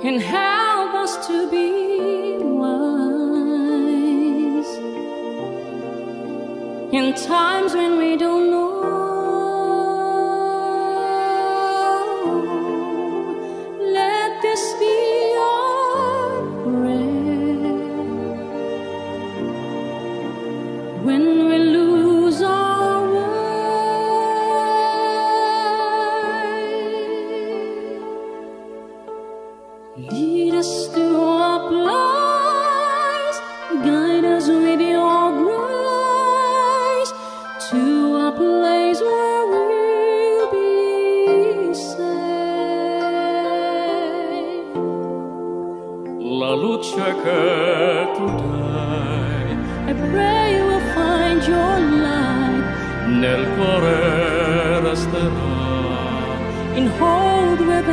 and help us to be wise in times when we don't know. Let this be our prayer when Lead us to our place, guide us with your grace to a place where we'll be safe. La luce che tu dai I pray we'll find your light nel cuore resterà. in hold with